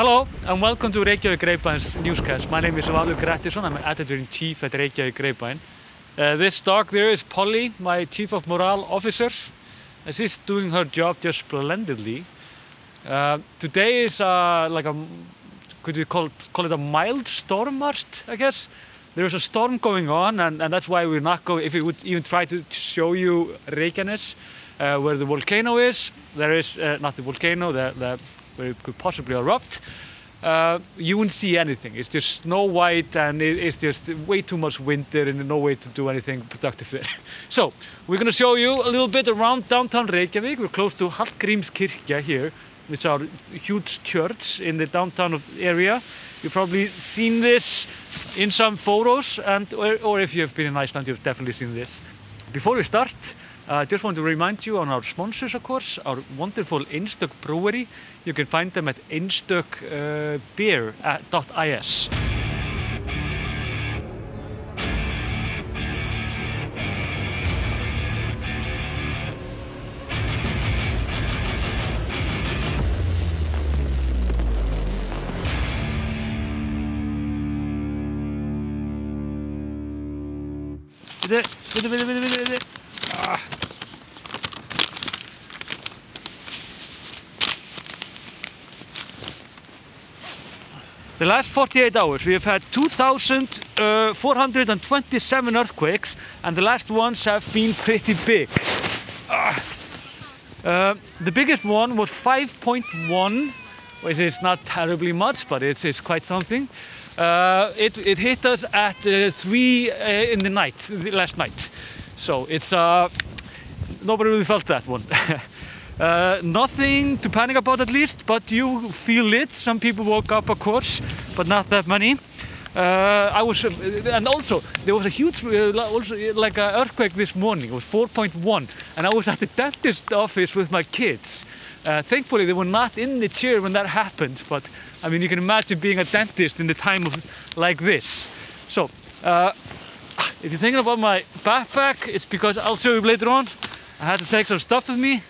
Hello and welcome to Reykjavík Grapevines newscast. My name is Valur Grettisson. I'm editor-in-chief at Reykjavík Grapevine. Uh, this dog there is Polly, my chief of morale officer. And she's doing her job just splendidly. Uh, today is uh, like a, could you call it, call it a mild storm, Mart, I guess? There's a storm going on and, and that's why we're not going, if we would even try to show you Reykjanes, uh, where the volcano is, there is, uh, not the volcano, the, the where it could possibly erupt, uh, you wouldn't see anything. It's just snow white and it, it's just way too much wind there and no way to do anything productive there. so we're going to show you a little bit around downtown Reykjavik. We're close to Hallgrímskirkja here, which our huge church in the downtown area. You've probably seen this in some photos and or, or if you have been in Iceland, you've definitely seen this. Before we start, I uh, just want to remind you on our sponsors, of course, our wonderful Einstök Brewery. You can find them at einstökbeer.is. Bitte, bitte, bitte, bitte, bitte, bitte. Ah. The last 48 hours we have had 2,427 earthquakes and the last ones have been pretty big. Ah. Uh, the biggest one was 5.1, which is not terribly much, but it's, it's quite something. Uh, it, it, hit us at uh, 3 uh, in the night, last night. So it's, uh, nobody really felt that one. Uh, nothing to panic about at least, but you feel it. Some people woke up, of course, but not that many. Uh, I was, uh, and also there was a huge, uh, also like an earthquake this morning. It was 4.1, and I was at the dentist office with my kids. Uh, thankfully, they were not in the chair when that happened. But I mean, you can imagine being a dentist in the time of like this. So, uh, if you're thinking about my backpack, it's because I'll show you later on. I had to take some stuff with me.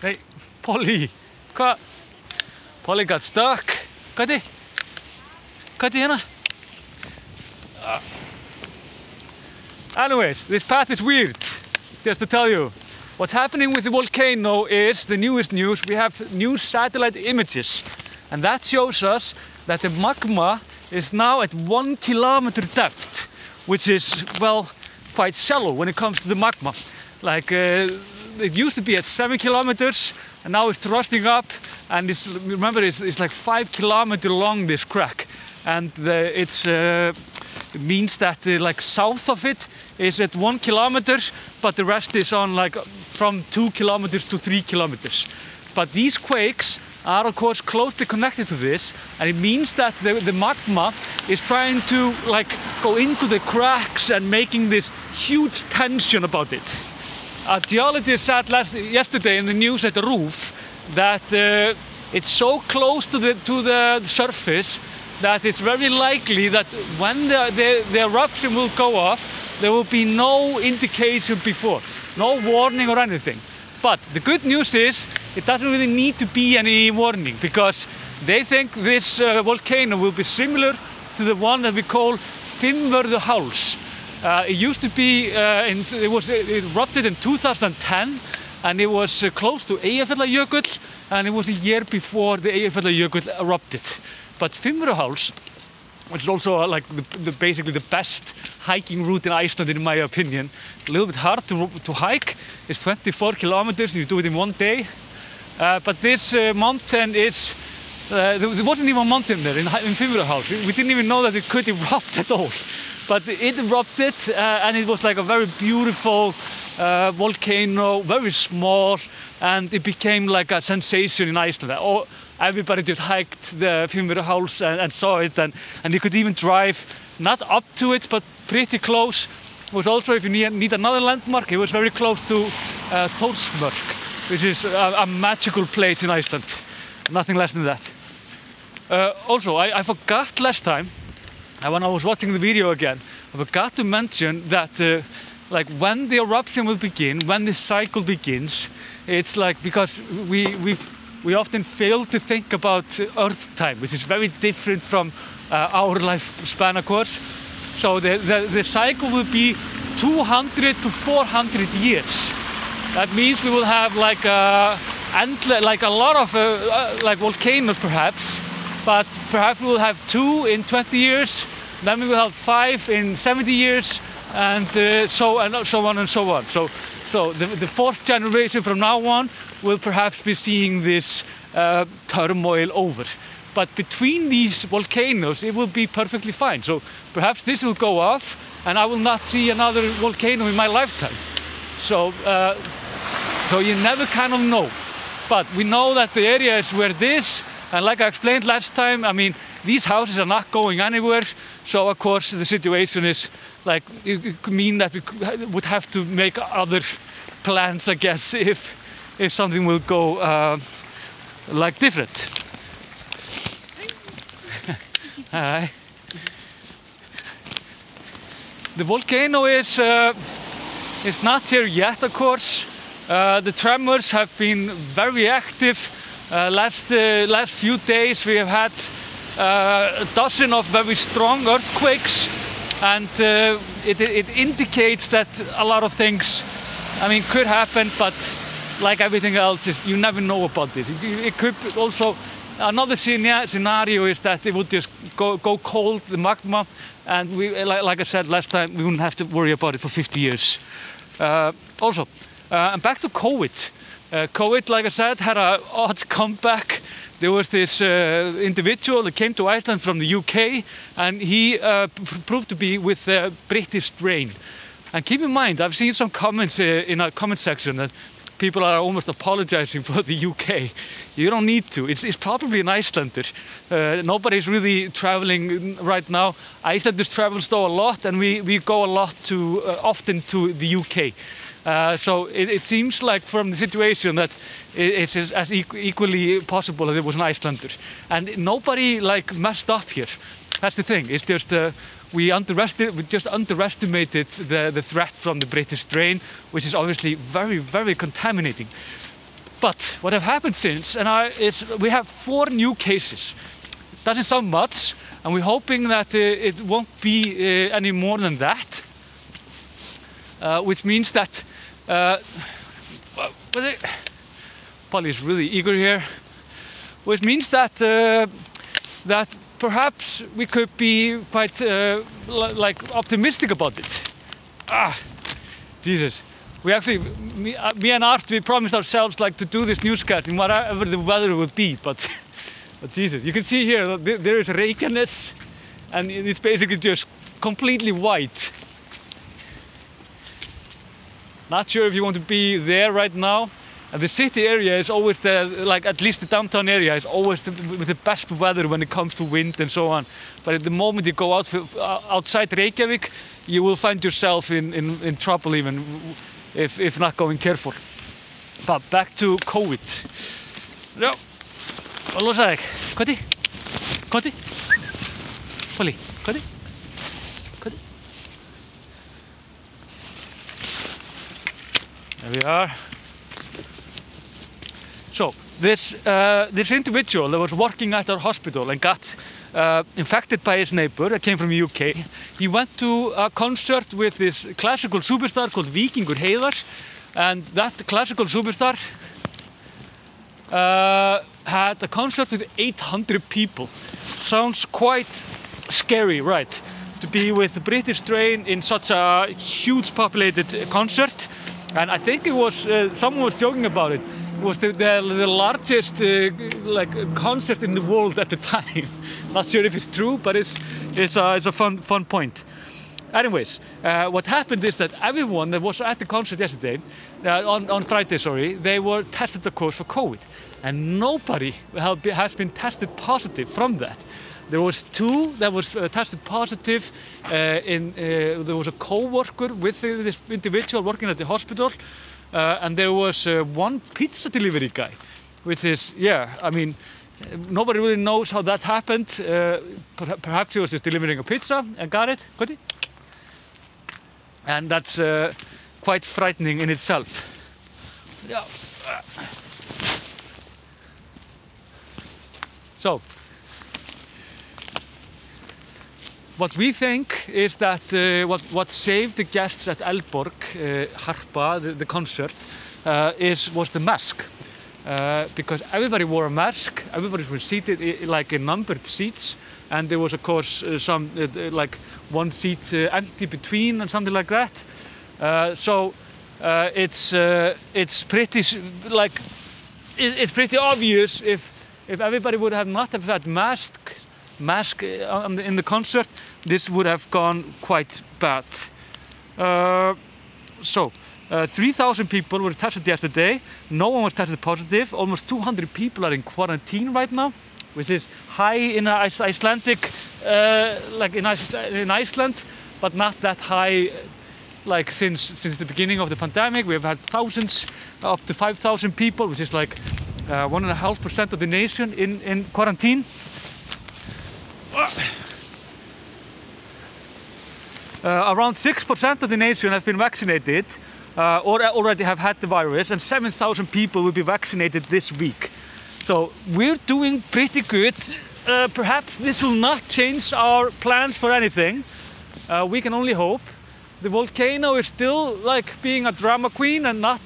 Hey, Polly, hvað? Polly got stuck. Hvað er þið? Hvað er. Anyways, this path is weird, just to tell you. What's happening with the volcano is the newest news. We have new satellite images, and that shows us that the magma is now at one kilometer depth, which is, well, quite shallow when it comes to the magma. Like, uh, it used to be at seven kilometers and now it's thrusting up and it's remember it's, it's like five kilometer long this crack and the, it's uh, it means that uh, like south of it is at one kilometer but the rest is on like from two kilometers to three kilometers but these quakes are of course closely connected to this and it means that the, the magma is trying to like go into the cracks and making this huge tension about it a geologist said last, yesterday in the news at the roof that uh, it's so close to the, to the surface that it's very likely that when the, the, the eruption will go off, there will be no indication before, no warning or anything. But the good news is it doesn't really need to be any warning because they think this uh, volcano will be similar to the one that we call Fimmvörðuháls. Uh, it used to be, uh, in, it was it erupted in 2010 and it was uh, close to Eyjafjallajökull and it was a year before the Eyjafjallajökull erupted. But Fimmvörðuháls, which is also uh, like the, the, basically the best hiking route in Iceland in my opinion, a little bit hard to, to hike, it's 24 kilometers and you do it in one day. Uh, but this uh, mountain is uh, there wasn't even a mountain there in, in Fimmvörðuháls. We, didn't even know that it could erupt at all but it erupted uh, and it was like a very beautiful uh, volcano, very small, and it became like a sensation in Iceland. Oh, everybody just hiked the Fimmvörðuháls and, and saw it, and, and you could even drive not up to it, but pretty close. It was also, if you need, need another landmark, it was very close to uh, Þórsmörk, which is a, a, magical place in Iceland. Nothing less than that. Uh, also, I, I forgot last time and when I was watching the video again, I forgot to mention that uh, like when the eruption will begin, when the cycle begins, it's like because we we we often fail to think about Earth time, which is very different from uh, our lifespan, of course. So the, the, the cycle will be 200 to 400 years. That means we will have like a, like a lot of uh, uh, like volcanoes perhaps, but perhaps we will have two in 20 years, then we will have five in 70 years, and uh, so and so on and so on. So, so the, the fourth generation from now on will perhaps be seeing this uh, turmoil over. But between these volcanoes, it will be perfectly fine. So perhaps this will go off, and I will not see another volcano in my lifetime. So, uh, so you never kind of know. But we know that the area is where it is, and like I explained last time, I mean, these houses are not going anywhere. So of course the situation is like, it could mean that we would have to make other plans, I guess, if, if something will go uh, like different. Hi. The volcano is, uh, is not here yet, of course. Uh, the tremors have been very active. Uh, last, uh, last few days we have had uh, a dozen of very strong earthquakes and uh, it, it indicates that a lot of things, I mean, could happen, but like everything else, is you never know about this. It, it could also Another scenario is that it would just go, go cold, the magma, and we, like, like, I said last time, we wouldn't have to worry about it for 50 years. Uh, also, uh, and back to COVID. Uh, COVID, like I said, had an odd comeback. There was this uh, individual that came to Iceland from the UK, and he uh, proved to be with the British strain. And keep in mind, I've seen some comments uh, in our comment section that people are almost apologizing for the UK. You don't need to. It's, it's probably an Icelander. Uh, nobody's really traveling right now. Icelanders travel though a lot, and we, we go a lot to uh, often to the UK. Uh, so it, it, seems like from the situation that it, it's as equally possible that it was an Icelander. And nobody like messed up here. That's the thing. It's just uh, we, we just underestimated the, the threat from the British strain, which is obviously very, very contaminating. But what have happened since, and I, is we have four new cases. Doesn't sound much, and we're hoping that uh, it won't be uh, any more than that. Uh, which means that, uh, it, Polly is really eager here, which means that uh, that perhaps we could be quite uh, like optimistic about it. Ah, Jesus. We actually, me, uh, me, and Art, we promised ourselves like to do this newscasting whatever the weather would be, but, but Jesus, you can see here there is Reykjanes and it's basically just completely white. Not sure if you want to be there right now, and the city area is always the, like at least the downtown area is always the, with the best weather when it comes to wind and so on. But at the moment you go out uh, outside Reykjavik, you will find yourself in, in, in trouble even if, if not going careful. But back to COVID. Já, losaði þig? Koti? Koti? Koti? Koti? There we are. So this, uh, this individual that was working at our hospital and got uh, infected by his neighbor that came from the UK, he went to a concert with this classical superstar called Víkingur Heiðar and that classical superstar uh, had a concert with 800 people. Sounds quite scary, right? To be with the British strain in such a huge populated concert. And I think it was, uh, someone was joking about it was the, the, the largest uh, like concert in the world at the time. Not sure if it's true, but it's it's a, it's a fun fun point. Anyways, uh, what happened is that everyone that was at the concert yesterday, uh, on, on Friday, sorry, they were tested, of course, for COVID. And nobody has been tested positive from that. There was two that was uh, tested positive. Uh, in, uh, there was a co-worker with this individual working at the hospital uh, and there was uh, one pizza delivery guy, which is, yeah, I mean, nobody really knows how that happened. Uh, per perhaps he was just delivering a pizza and got it, got it? And that's quite frightening in itself. So, what we think is that uh, what, what saved the guests at Elborg, uh, Harpa, the, the concert, uh, is was the mask. Uh, because everybody wore a mask, everybody was seated i- like in numbered seats, and there was of course uh, some uh, uh, like one seat uh, empty between and something like that. Uh, so it's it's pretty like it, it's pretty obvious if if everybody would have not have had mask mask uh, in the concert, this would have gone quite bad. Uh, so. Uh, 3,000 people were tested yesterday. No one was tested positive. Almost 200 people are in quarantine right now, which is high in Ice- Icelandic, uh, like in, in Iceland, but not that high. uh, Like since since the beginning of the pandemic, we have had thousands, up to 5,000 people, which is like uh, one and a half percent of the nation in in quarantine. Uh, around 6% of the nation have been vaccinated uh, or already have had the virus, and 7,000 people will be vaccinated this week. So we're doing pretty good. Uh, perhaps this will not change our plans for anything. Uh, we can only hope. The volcano is still like being a drama queen and not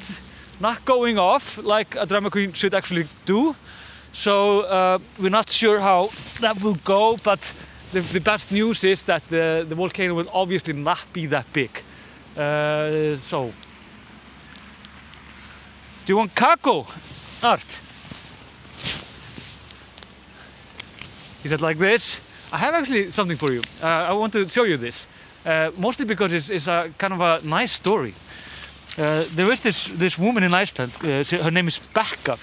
not going off like a drama queen should actually do. So uh, we're not sure how that will go, but the, the best news is that the, the volcano will obviously not be that big. Uh, so, do you want kako, Art? He said like this. I have actually something for you. Uh, I want to show you this, uh, mostly because it's, it's a kind of a nice story. Uh, there is this this woman in Iceland. Uh, her name is Becca,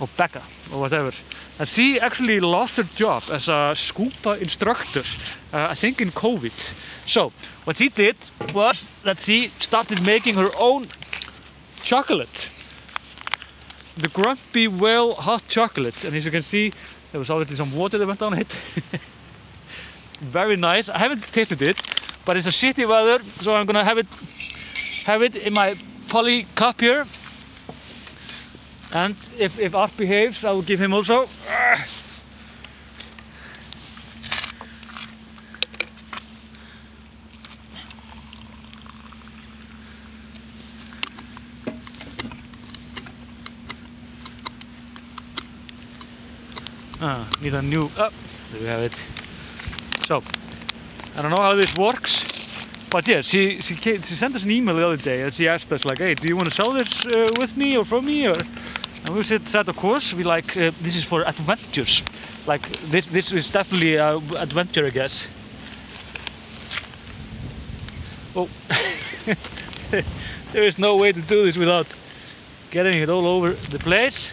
or Becca, or whatever. And she actually lost her job as a scuba instructor, uh, I think in COVID. So what she did was that she started making her own chocolate. The Grumpy Whale hot chocolate. And as you can see, there was obviously some water that went on it. Very nice. I haven't tasted it, but it's a shitty weather, so I'm gonna have it have it in my poly cup here. And if, if Art behaves, I will give him also. Ah, need a new. Oh, there we have it. So, I don't know how this works, but yeah, she she, came, she sent us an email the other day and she asked us like, hey, do you want to sell this uh, with me or from me or? And we said, that, of course. We like uh, this is for adventures. Like this this is definitely an adventure, I guess. Oh, there is no way to do this without getting it all over the place.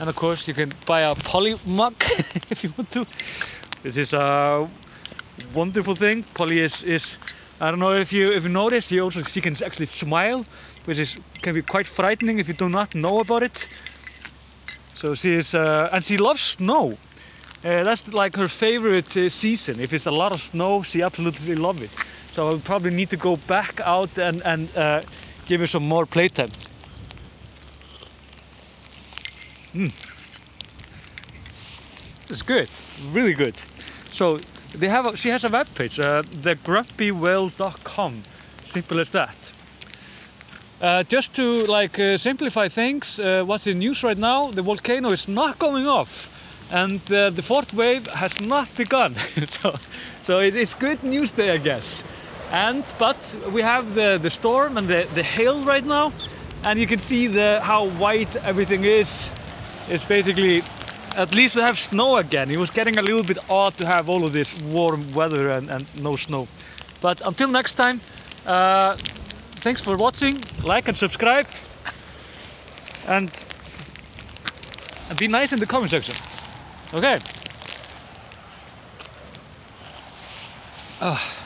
And of course, you can buy a poly mug if you want to. This is a wonderful thing. Polly is, is I don't know if you if you notice, she also she can actually smile, which is can be quite frightening if you do not know about it. So she is, uh, and she loves snow. Uh, that's like her favorite uh, season. If it's a lot of snow, she absolutely loves it. So I'll probably need to go back out and and uh, give her some more playtime. It's good, really good. So they have a, she has a web page, uh, thegrumpywhale.com. Simple as that. Uh, just to like uh, simplify things, uh, what's in news right now? The volcano is not going off, and uh, the fourth wave has not begun. so, so it is good news day, I guess. And but we have the the storm and the the hail right now, and you can see the how white everything is. It's basically at least we have snow again. It was getting a little bit odd to have all of this warm weather and, and no snow. But until next time, uh, thanks for watching. Like and subscribe. And, and be nice in the comment section. Okay. Ah.